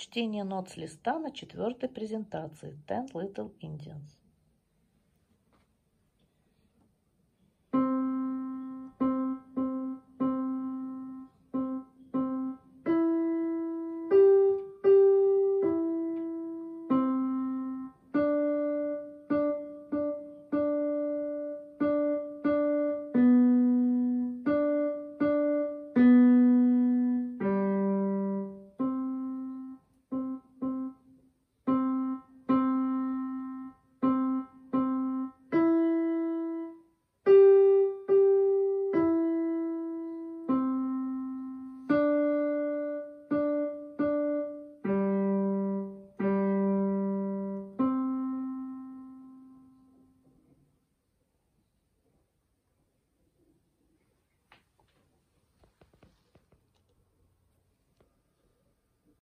Чтение нот с листа на четвертой презентации Ten Little Indians.